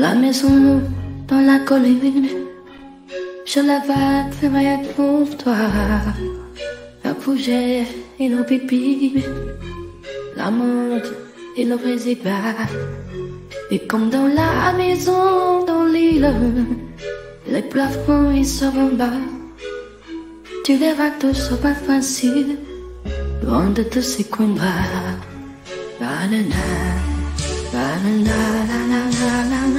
La maison dans la colline, je la faire rien pour toi. La fougère et nos pipis, la menthe et nos résidus. Et comme dans la maison, dans l'île, les plafonds ils en bas. Tu verras que ce pas facile, loin de tous ces. Banana, la la la la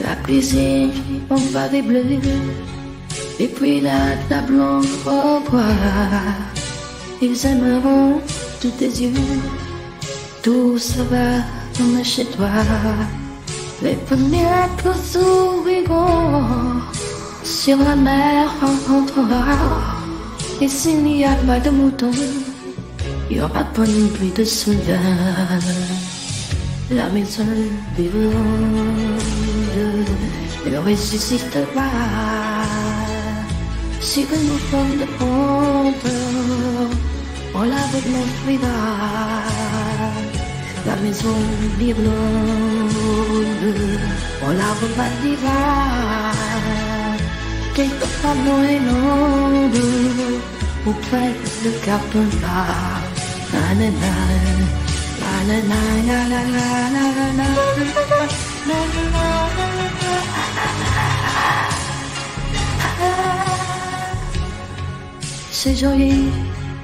la, cuisine, on va des bleus, et puis la table en bois. Ils aimeront tous tes yeux, tout ça va comme chez toi. Les premiers coups s'ouvriront sur la mer rencontrera. Et s'il n'y a pas de moutons, il n'y aura pas non plus de Dammi il sole di e mi avessi si Si vengo from the pond All I would not be back Dammi il sole di All I would not be back Take the fun away no Who played the captain C'est joli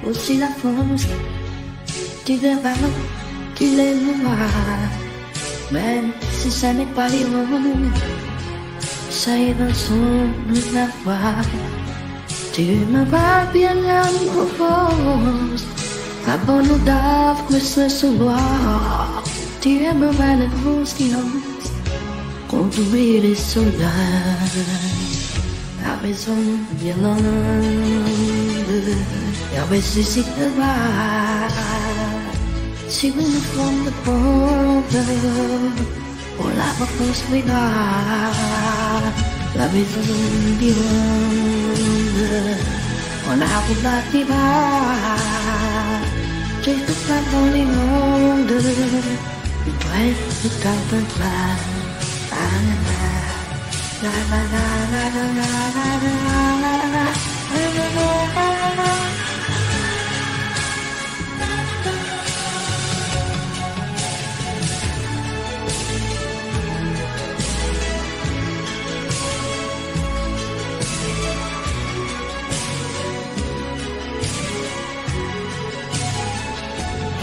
aussi la force. Tu verras qu'il est noir Même si ça n'est pas l'Iran Ça y va sans la voix Tu m'as pas bien là où propose La bonne odeur me sonore Tu es mauvaise la grosse silence Quand oublie les sonnages La raison d'Irlande Et ressuscite le bas Sur une flamme de pompe Pour la reconstruira La maison d'Irlande On la rebâtira chase the sun holding older We the top and climb La la la la la la